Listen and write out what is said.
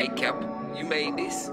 Hey Cap, you made this?